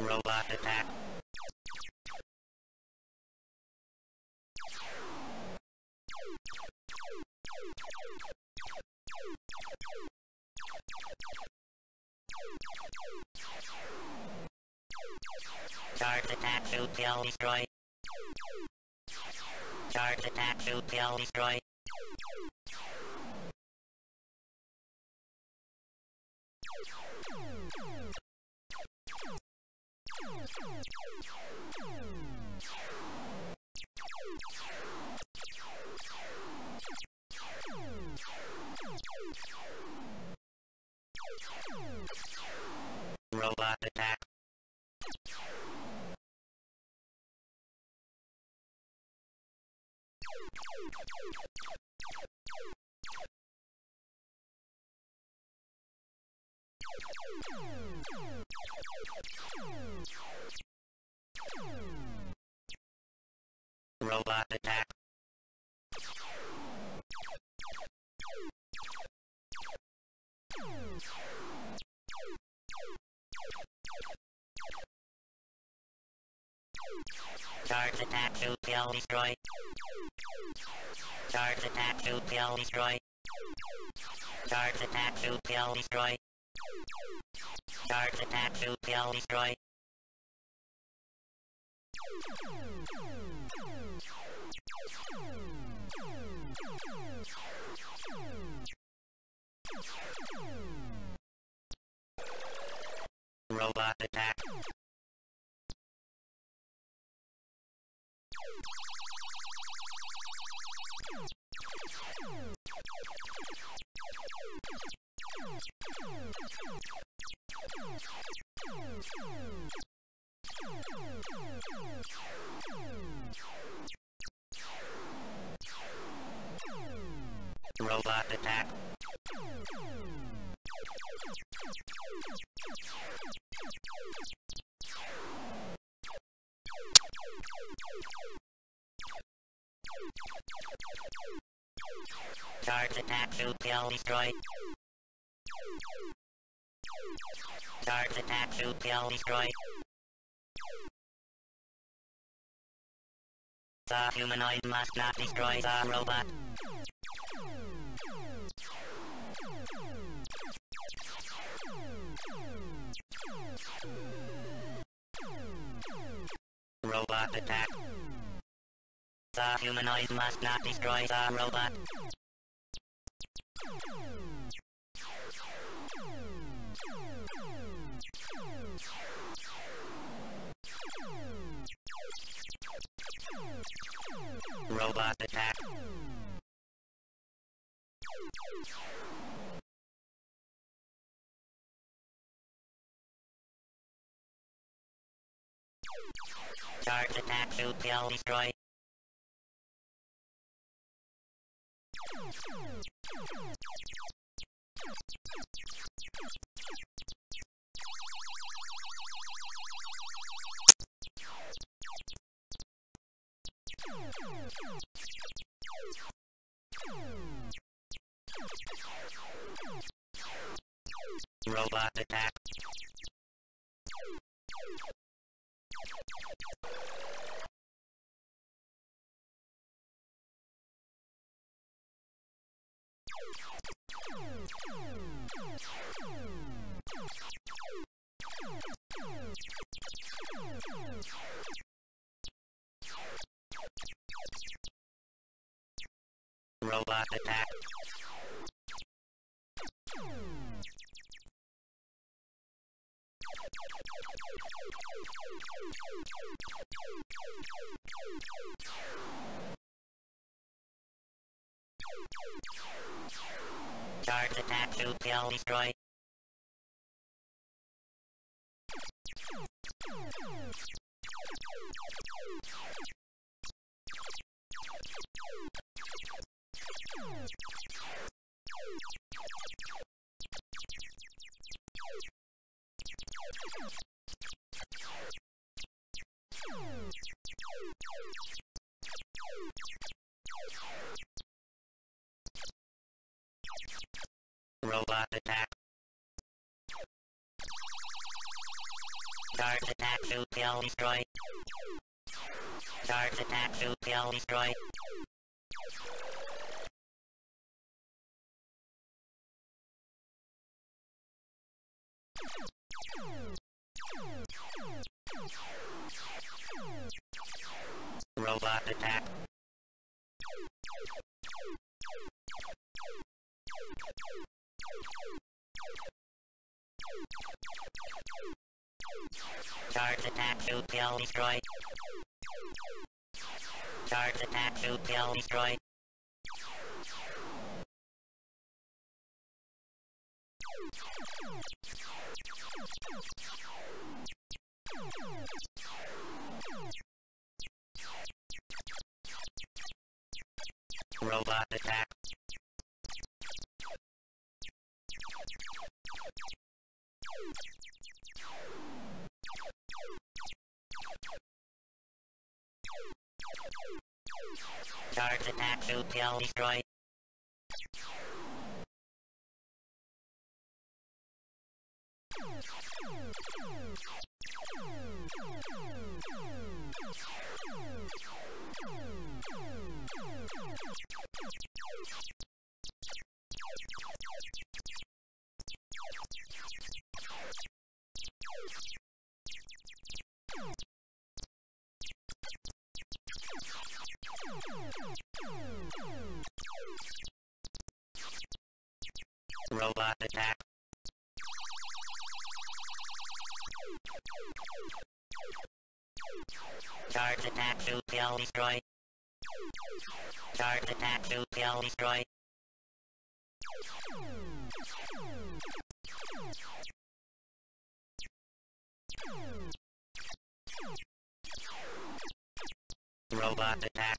Robot attack. Charge attack, shoot, kill, destroy. Charge attack, shoot, kill, destroy. Robot attack. Robot attack. Charge attack, shoot, kill, destroy. Charge attack, shoot, kill, destroy. Charge attack, shoot, kill, destroy. Charge attack, shoot, kill, destroy. Robot attack. Robot attack. Charge attack, shoot, kill, destroy. Charge attack, shoot, kill, destroy. The humanoid must not destroy the robot. Robot attack. The humanoid must not destroy the robot. Robot attack. Charge attack, shoot, kill, destroy. Robot attack. Robot attack. Kill, destroy. Charge attack, shoot, kill, destroy. Charge attack, shoot, kill, destroy. Robot attack. Charge attack, shoot, kill, destroy. Charge attack, shoot, kill, destroy. Robot attack. Charge attack, shoot, kill, destroy. Robot attack. Charge attack, shoot, kill, destroy. Charge attack, shoot, kill, destroy. Robot attack.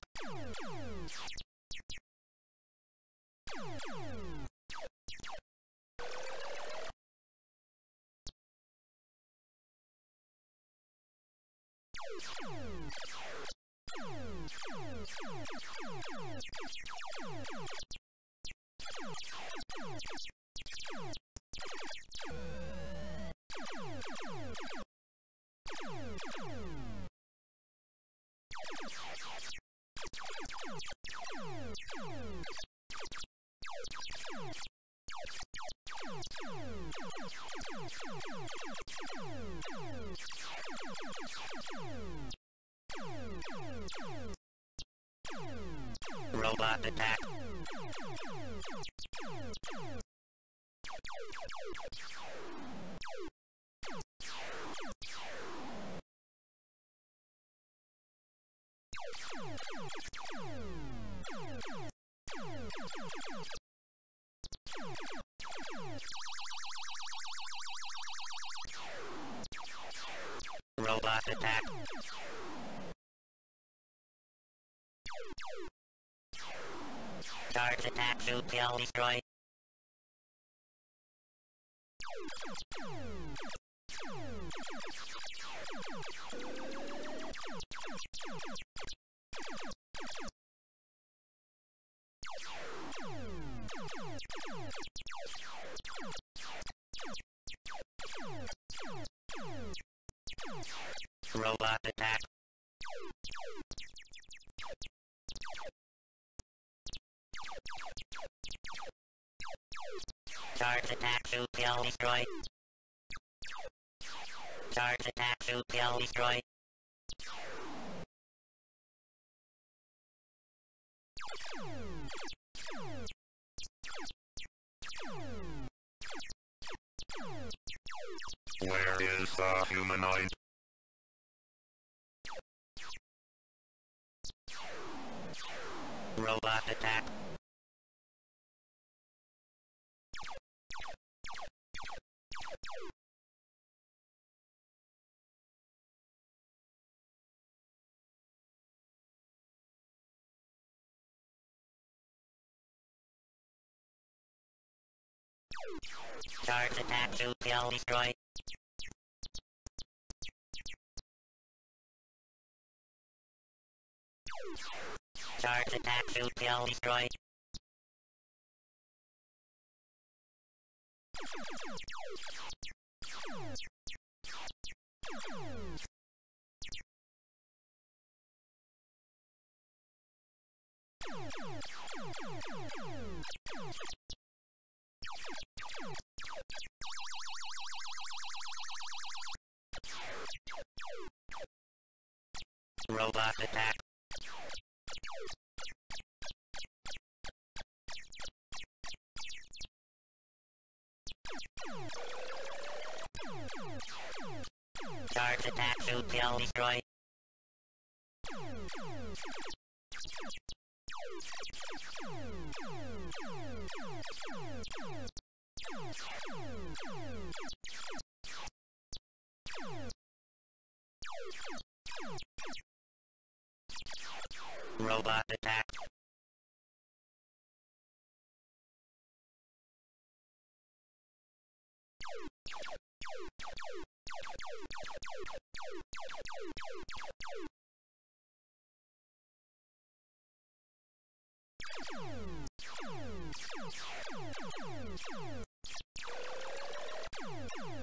Robot attack. Robot attack. Charge attack, shoot, kill, destroy. Robot attack. Charge attack, shoot, kill, destroy. Charge attack, shoot, kill, destroy. Where is the humanoid? Robot attack. Charge attack, shoot, kill, destroy. Charge attack, shoot, kill, destroy. Robot attack. Charge attack, shoot, kill, destroy. Robot attack. Thank you.